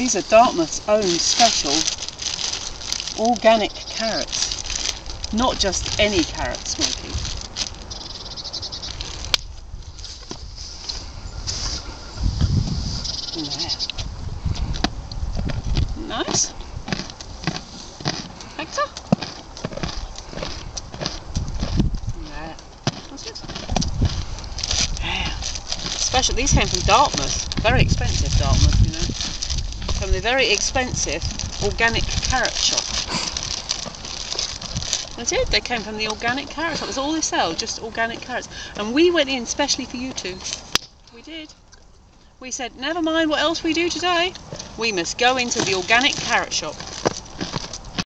These are Dartmouth's own special organic carrots. Not just any carrots, Smokey. Nice. Hector? What's this? Yeah. Special. These came from Dartmouth. Very expensive, Dartmouth, you know. From the very expensive organic carrot shop. That's it. They came from the organic carrot shop. That's all they sell, just organic carrots. And we went in specially for you two. We did. We said, never mind what else we do today. We must go into the organic carrot shop.